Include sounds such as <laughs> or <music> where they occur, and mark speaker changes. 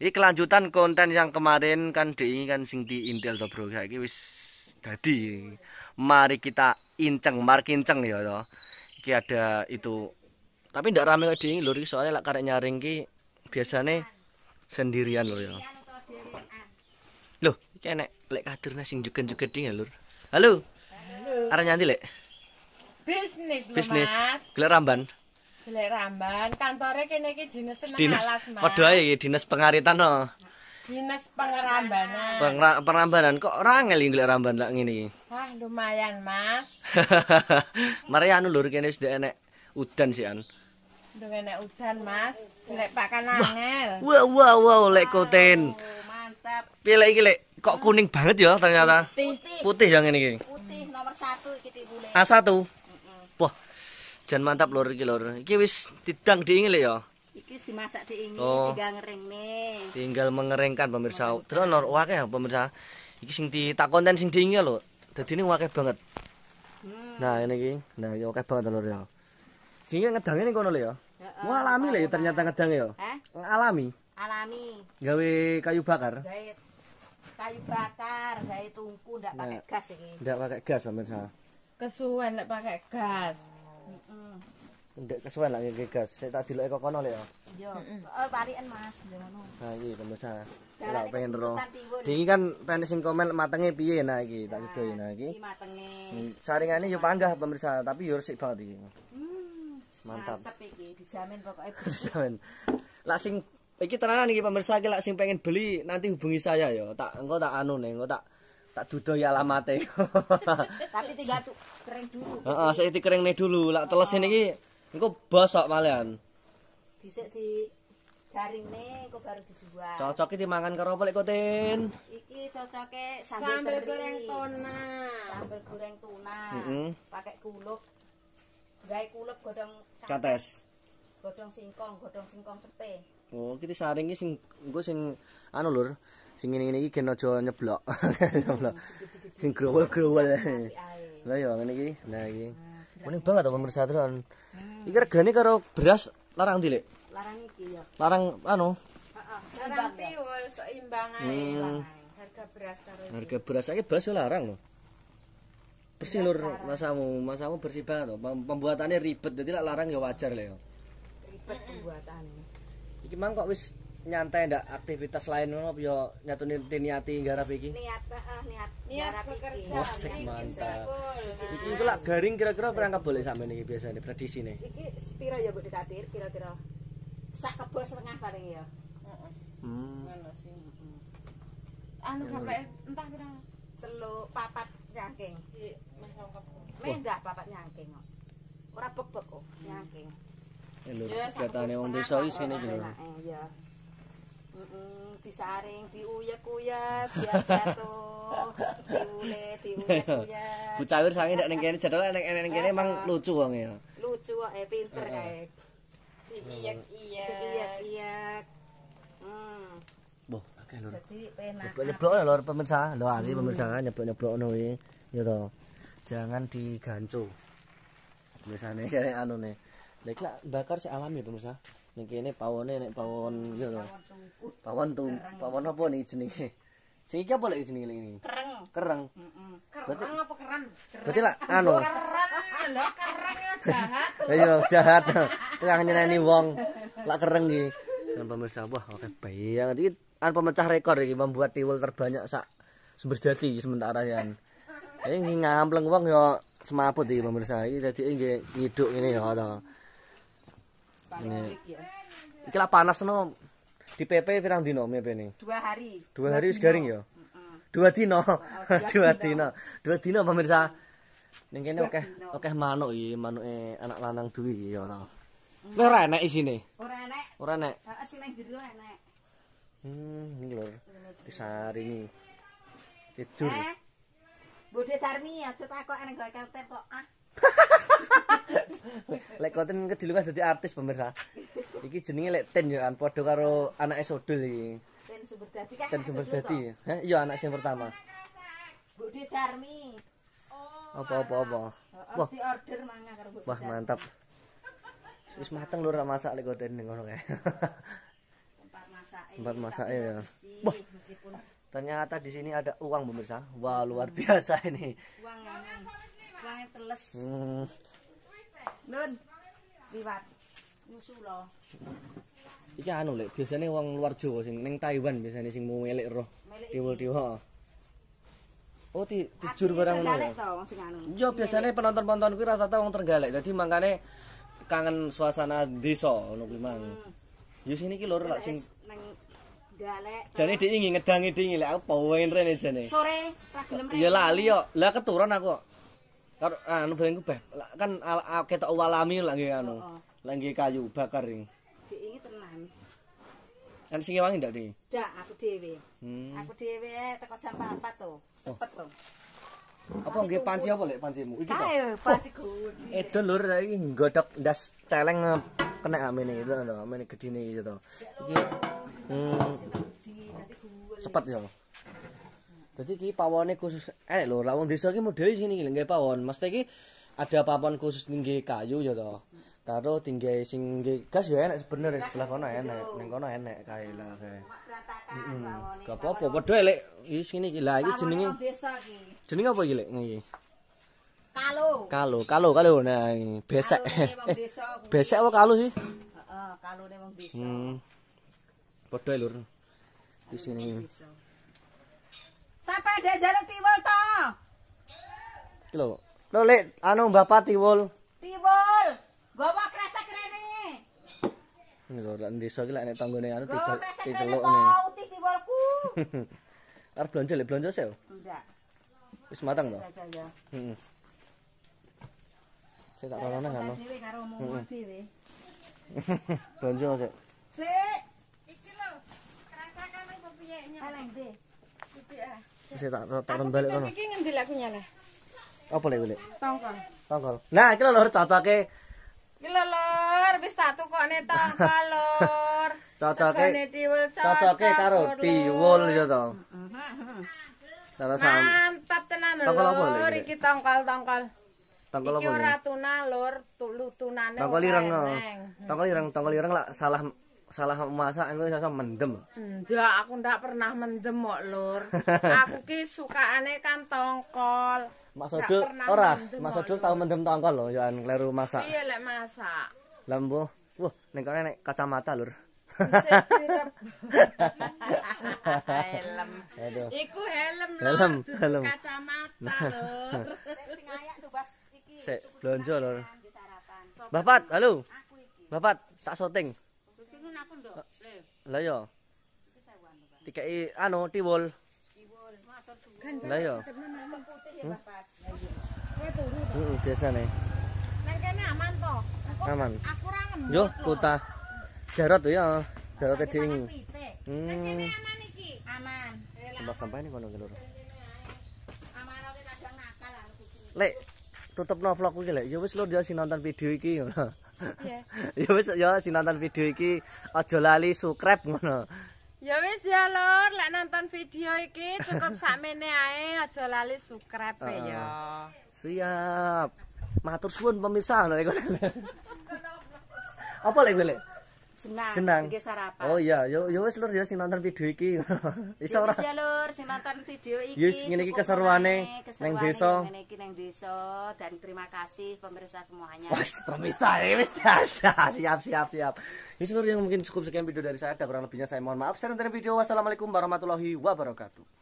Speaker 1: Ini kelanjutan konten yang kemarin kan DI kan sing di Intel to bro. Saiki wis dadi. Mari kita inceng, mar kinceng ya to. Iki ada itu. Tapi ndak rame kok DI lho soalnya lek karek nyaring ki biasane sendirian lho ya. Loh, iki enek lek kadernya sing jugen-jugen ding ya lur. Halo.
Speaker 2: Halo.
Speaker 1: Arep nyanti lek?
Speaker 2: Bisnis
Speaker 1: Bisnis. Gelek ramban.
Speaker 2: Golek ramban, kantore kene iki dinas seneng
Speaker 1: Dinas
Speaker 2: alas, Mas.
Speaker 1: padha ae iki, dinas pengaritan no.
Speaker 2: Dinas pengerambanan.
Speaker 1: Pengra- perambanan kok ora angel iki golek ramban lak ngene iki.
Speaker 2: Wah, lumayan, Mas. <laughs>
Speaker 1: Mari anu lur kene wis ndek enek udan sih an.
Speaker 2: Ndung enek udan, Mas. Golek pakan angel.
Speaker 1: Wow wow wow lek koten.
Speaker 2: mantap.
Speaker 1: Piye lek iki lek kok kuning banget ya ternyata.
Speaker 2: Putih.
Speaker 1: Putih yang iki.
Speaker 3: putih nomor satu iki tibule
Speaker 1: A1. Wah. Jan mantap lur iki lur. Iki wis didang diingil ya.
Speaker 3: iki wis dimasak diingi
Speaker 1: Oh.
Speaker 3: tinggal ngering nih
Speaker 1: Tinggal mengeringkan pemirsa. Wakeh ya pemirsa. Iki sing di tak konten sing diingil lho. Dadine wakeh banget. Nah, ini iki. Nah, iki wakeh banget lur ya. Sing ngedange ning kono lho ya. Wah, alami lho ya ternyata ngedange ya.
Speaker 3: Hah?
Speaker 1: Alami.
Speaker 3: alami
Speaker 1: Gawe kayu bakar.
Speaker 3: gawe kayu bakar gawe tungku ndak pakai gas iki
Speaker 1: Ndak pakai gas pemirsa.
Speaker 2: Kesuwen lek pakai gas.
Speaker 3: Heeh
Speaker 1: Ndek kesuwen lah ngeke gas. Saya tak diloke kok kono lho ya.
Speaker 3: yo oh parian mas ngono
Speaker 1: Nah, iki pemirsa. Lah pengen ro.
Speaker 3: kebutuhan tiwul.
Speaker 1: Iki kan pengen sing komen matenge piye nah iki tak video nah iki.
Speaker 3: iki matenge
Speaker 1: Hmm, Saringane yo panggah pemirsa, tapi yo resik banget iki.
Speaker 3: hmm
Speaker 1: Mantap.
Speaker 3: mantep iki dijamin pokoknya <laughs>
Speaker 1: Sampeyan. Lah sing iki tenanan iki pemirsa iki lak sing pengen beli nanti hubungi saya yo. Tak engko tak anu nih, engko tak tak dudoi alamate. <laughs>
Speaker 3: tapi tinggal tuh kering dulu
Speaker 1: Heeh, saya dikeringne dulu. Lak teles ini iki engko bosok malian.
Speaker 3: dhisik di garing nih kok baru dijual
Speaker 1: Cocok iki dimangan karo apa lek koten?
Speaker 3: iki cocoknya sambal,
Speaker 2: Sambil
Speaker 3: teri.
Speaker 2: goreng tuna.
Speaker 3: sambal goreng tuna
Speaker 1: Heeh.
Speaker 3: pakai kulup gawe kulup godong
Speaker 1: Kates.
Speaker 3: godong singkong godong singkong sepe
Speaker 1: Oh, kita saring iki sing engko sing anu lur, sing ngene-ngene iki gen aja nyeblok. <laughs> nyeblok. Sing growol-growol.
Speaker 3: ae
Speaker 1: Lah ya ngene iki. Nah iki. Kuning banget apa pemirsa tenan. Iki regane karo beras larang ndi, Lek?
Speaker 3: larang iki ya
Speaker 1: Larang anu,
Speaker 3: heeh
Speaker 2: Sarang tiwul seimbang ae.
Speaker 1: Hmm.
Speaker 2: Harga beras karo
Speaker 1: harga beras saiki beras larang lho. Bersih lur masamu, masamu bersih banget Pembuatannya ribet, jadi lek larang ya wajar lho. ya.
Speaker 3: ribet pembuatannya
Speaker 1: Iki mang kok wis nyantai ndak aktivitas lain ngono apa ya nyatune niati garap iki?
Speaker 3: niat heeh niat
Speaker 2: Niat
Speaker 3: garap
Speaker 2: bekerja.
Speaker 1: Wah, sik mantap. Iki iku lak garing kira-kira berangkat boleh sampean iki biasane predisine.
Speaker 3: iki sepiro ya Bu Dekatir kira-kira sak kebo setengah paling ya
Speaker 2: Heeh.
Speaker 1: Hmm.
Speaker 2: Sih. Anu gaplek entah kira
Speaker 3: telu papat nyangking
Speaker 2: meh
Speaker 3: meh dah papat nyangking kok ora bek-bek kok nyangking
Speaker 1: Ya kegiatane wong desa
Speaker 2: lah,
Speaker 1: wis ngene iki lho.
Speaker 3: enake disaring, diuyek-uyek, biar jatuh, <laughs> diulet, diuyek-uyek.
Speaker 1: Bu Cawir sange ndak ning kene jadwal ning kene emang lucu wong ya.
Speaker 3: Lucu kok, eh pinter kae.
Speaker 2: Diiyek-iyek.
Speaker 3: Diuyek-uyek. Hmm,
Speaker 1: Boh, akeh lur.
Speaker 3: jadi penak.
Speaker 1: Nyeblok-nyeblok ya lur pemirsa. Lho iki pemirsa kan nyeblok-nyeblok ngono iki. Ya to. Jangan digancu. Biasane kene anu ne. Lek lak bakar sik alami pemirsa. Ning kene pawone nek pawon ya to. Pawon tuh, pawon apa nih jenenge? Sing iki apa lek jenenge ini?
Speaker 3: Kereng.
Speaker 1: Kereng.
Speaker 3: Heeh.
Speaker 2: Kerang apa keren?
Speaker 1: berarti lak anu.
Speaker 2: Keren lho, keren ya jahat. <laughs>
Speaker 1: Ayo jahat. Tukang nyeneni wong. Lak kereng iki. Dan pemirsa wah oke bayang iki an pemecah rekor iki membuat tiwul terbanyak sak sumber jadi sementara ya. Ini ngampleng wong ya semaput iki pemirsa. Iki dadi nggih ngiduk ngene ya to. Ini. Iki lak panas no. Di PP pirang dino mepene?
Speaker 3: Dua hari.
Speaker 1: Dua hari wis garing ya. Dua dino. <laughs> Dua dino. Dua dino pemirsa. Ning kene akeh akeh manuk iki, manuke anak lanang duwi iki ya to. Lha ora enek isine.
Speaker 3: Ora enek.
Speaker 1: Ora enek.
Speaker 3: Heeh, sing nang jero enek.
Speaker 1: Hmm, ini lho. Disaringi. Tidur.
Speaker 3: Eh. Bude Darmi aja takok enek gawe konten kok. Ah, <laughs>
Speaker 1: Lek konten kedilu kan dadi artis pemirsa. Iki jenenge lek ten ya kan padha karo anake Sodul iki.
Speaker 3: ten sumber dadi kan.
Speaker 1: Ten sumber dadi. Hah, iya anak sing pertama.
Speaker 3: Bude Darmi.
Speaker 1: Apa-apa apa.
Speaker 3: Heeh,
Speaker 1: Wah.
Speaker 3: di order mangga karo Bude
Speaker 1: Wah, mantap. Wis mateng lho ra masak lek konten ning ngono kae.
Speaker 3: Tempat masak. masaknya.
Speaker 1: Tempat masaknya ya.
Speaker 3: Bersih,
Speaker 1: Wah. Ternyata di sini ada uang pemirsa. Wah, luar biasa ini.
Speaker 3: uang yang uangnya teles.
Speaker 1: Hmm.
Speaker 3: Nun, liwat. Nyusul loh.
Speaker 1: Iki anu lek, biasanya wong luar Jawa sing ning Taiwan biasanya sing mau melek roh. Tiwul-tiwul. Oh, di tijur barang ngono. Iya, biasanya penonton-penonton kuwi rata-rata wong Trenggalek. Dadi mangkane kangen suasana desa ngono kuwi mang. Ya sini iki lho lak sing
Speaker 3: nang galek.
Speaker 1: jane diingi ngedangi dingi lek apa wae rene jane.
Speaker 3: Sore ra gelem
Speaker 1: Iya lali yo. Lah keturun aku. kok. Karo anu barengku beh. Lah, Kan ketok walami lak nggih anu.
Speaker 3: Oh.
Speaker 1: Lak nggih kayu bakar ing.
Speaker 3: diingi tenan.
Speaker 1: Kan sing wangi ndak di.
Speaker 3: Dak aku dhewe.
Speaker 1: Hmm.
Speaker 3: Aku dhewe teko jam 4 to. Cepet to.
Speaker 1: Apa nggih panci apa lek pancimu? Iki to.
Speaker 3: Kae panci gudi. <laughs>
Speaker 1: Edol lur iki nggodhok ndas celeng eh, kena amene itu to, amene gedine iki to. Iki hmm, cepet ya. Jadi iki pawone khusus eh lho, lah wong desa iki modele sini iki nggih pawon. Mesti iki ada pawon khusus tinggi kayu ya to. Karo tinggi sing nggih gas ya enak sebenarnya sebelah kono enak, ning kono enak kae lah kae.
Speaker 3: Bawone.
Speaker 1: Gak apa-apa, padha lek iki sini iki lah iki jenenge jenenge apa iki lek iki?
Speaker 3: Kalo.
Speaker 1: Kalo, kalo, kalo nah iki. besek. <laughs> Besek apa kalo sih?
Speaker 3: Heeh, kalone wong desa.
Speaker 1: Hmm. Padha lur. Di sini.
Speaker 3: Ada jalan tiwul to.
Speaker 1: Iki lho. Lho lek anu Bapak Tiwul.
Speaker 3: Tiwul. Gawa kresek rene.
Speaker 1: Ini lho lek desa iki lek nek tanggane anu tiga
Speaker 3: kresek rene
Speaker 1: diceluk
Speaker 3: to,
Speaker 1: nih.
Speaker 3: uti tiwulku. <laughs>
Speaker 1: Arep belanja lek belanja sih.
Speaker 3: Enggak.
Speaker 1: Wis matang to. Heeh. Saya tak rono nang anu.
Speaker 3: Dhewe karo omongmu dhewe. <laughs>
Speaker 1: Belanja sih.
Speaker 3: Sik.
Speaker 2: Iki lho, kerasakan apa piye nya?
Speaker 3: Kaleng de.
Speaker 2: Titik ah.
Speaker 1: Saya tak tak balik kono.
Speaker 2: Iki ngendi laku nyala?
Speaker 1: Apa lek lek?
Speaker 2: Tongkol.
Speaker 1: Tongkol. Nah, iki lho lur cocoke.
Speaker 2: Iki lho lur, wis tak tukokne tongkol lur.
Speaker 1: Cocoke. Cocoke karo tiwul ya to. Sam
Speaker 2: Mantap tenan lur.
Speaker 1: Tongkol apa, Lek?
Speaker 2: Iki tongkol-tongkol.
Speaker 1: tongkol
Speaker 2: Iki
Speaker 1: apa?
Speaker 2: ora
Speaker 1: ini?
Speaker 2: tuna lur, tulu tunane.
Speaker 1: Tongkol
Speaker 2: ora
Speaker 1: ireng. oh. Tongkol ireng, tongkol ireng lah salah salah masak engko iso mendem.
Speaker 2: Ndak, aku ndak pernah mendem kok, Lur. <laughs> Aku ki sukaane kan tongkol.
Speaker 1: Mak
Speaker 2: Nggak
Speaker 1: Sodul
Speaker 2: pernah
Speaker 1: ora,
Speaker 2: mendem
Speaker 1: Mak
Speaker 2: kok,
Speaker 1: Sodul
Speaker 2: Lur.
Speaker 1: tau mendem tongkol lho, ya kleru masak.
Speaker 2: Iya lek masak.
Speaker 1: Lambo. Wah, ning kene nek kacamata lur. <laughs>
Speaker 2: Helm.
Speaker 1: Aduh.
Speaker 2: Iku helm lho,
Speaker 1: Helm, helm.
Speaker 2: kacamata lur. <laughs>
Speaker 3: Sing ayak tuh Bas iki.
Speaker 1: Sik, blonjo lur. Bapak, halo.
Speaker 3: Aku iki.
Speaker 1: Bapak, tak syuting. Lah yo,
Speaker 3: iki sewan to, Bas.
Speaker 1: dikai anu tiwul.
Speaker 3: Tiwul, matur suwun.
Speaker 1: Lah yo.
Speaker 3: Putih ya, Bapak.
Speaker 2: Kowe turu.
Speaker 1: Heeh, biasane.
Speaker 2: Nang kene aman to? Aku
Speaker 1: Aman.
Speaker 2: aku ora ngembut.
Speaker 1: Yo, kota. Jarot ya. Jarot ding.
Speaker 3: Pitik.
Speaker 1: Hmm.
Speaker 2: Aman iki.
Speaker 3: Aman.
Speaker 1: Tempat sampah ini kono ki, lur.
Speaker 3: Aman oke kadang nakal kucing.
Speaker 1: Lek tutupno vlog iki lek. Ya wis lur ya sing nonton video iki ngono. <laughs> Ya wis ya sing nonton video iki aja lali subscribe ngono.
Speaker 2: Ya wis ya Lur, lek nonton video iki cukup sakmene ae, aja lali subscribe
Speaker 1: Heeh.
Speaker 2: ya.
Speaker 1: Siap. Matur suwun pemirsa lho. <laughs> Apa lek lek?
Speaker 3: Jenang.
Speaker 1: Jenang.
Speaker 3: Sarapan.
Speaker 1: Oh iya, yo yo wis lur ya sing nonton video iki. <laughs> Iso ora?
Speaker 3: Ya Lur, sing nonton video iki.
Speaker 1: Yes, ngene iki keseruane
Speaker 3: keseruane
Speaker 1: desa.
Speaker 3: Ngene iki neng desa dan terima kasih pemirsa semuanya.
Speaker 1: Wes, pemirsa ya wis <laughs> siap siap siap. Ini seluruh yang mungkin cukup sekian video dari saya. Ada kurang lebihnya saya mohon maaf. Saya nonton video. Wassalamualaikum warahmatullahi wabarakatuh.